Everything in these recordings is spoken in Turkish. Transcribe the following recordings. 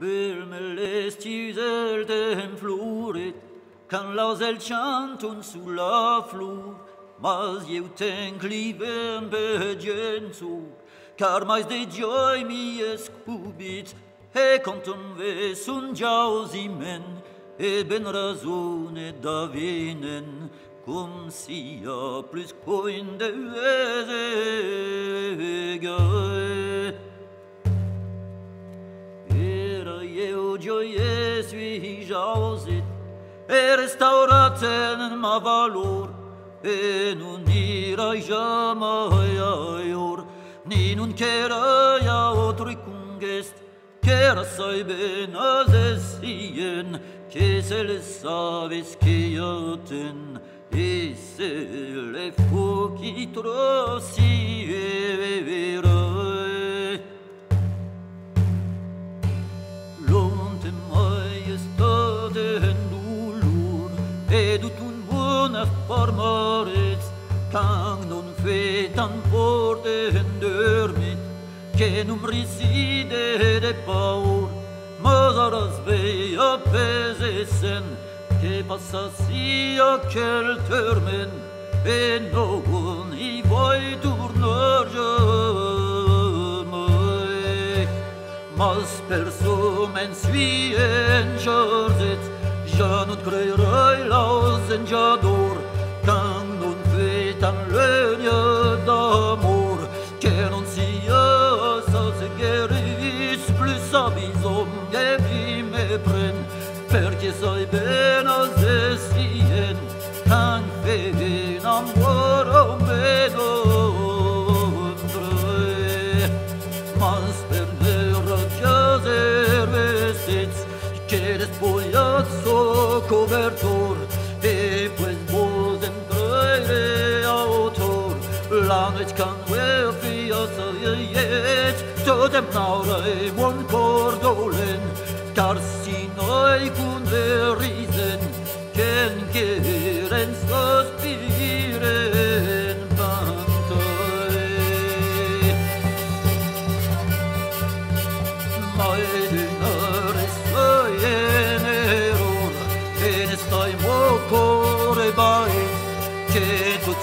Ver me les tisel de enfloret, Can laus el chanton su la flor, Mas jeu tenc liven be gentu, Car mais de gioi mi esc pubit, E contum ves un jaus imen, E ben razone da venen, Cum sia plus coin de vezes. ei er auzit, e restaurație în mavalor, e nu nirai jamaiaior, ni nu cheraia o tricungest, chera să-i benazesien, che se le saves che io ten, e se le buona formaret, Cang non fetan porte en dormit, Che num riside de paur, Mazaras veia pesesen, Che passasia quel termen, E non i voi turnar jamais. Mas persumen svien jorzet, Ja non creerai lausen jador, fetan lögna d'amor, Che non sia sa se gueris plus avisom che vi me pren, Perché sai ben as desien, Quand fen amor me dontre. Mas per que despoiat so autor, la noite can wel fia sa yet, totem naure mon cordolen, car si noi cun verisen, ken geren sospiren vantoi. Maedinare soi en error, en stai mo core bait, che tut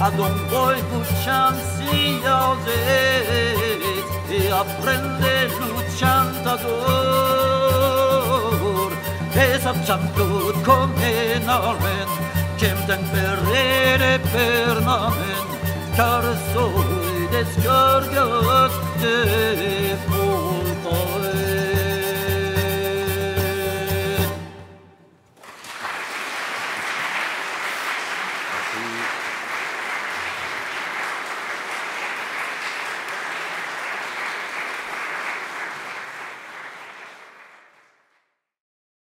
a Don Buchan si José y aprende luchantador. Es abchamplut con enormen, quien den perere pernamen, car soy descargado de